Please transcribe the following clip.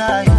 side.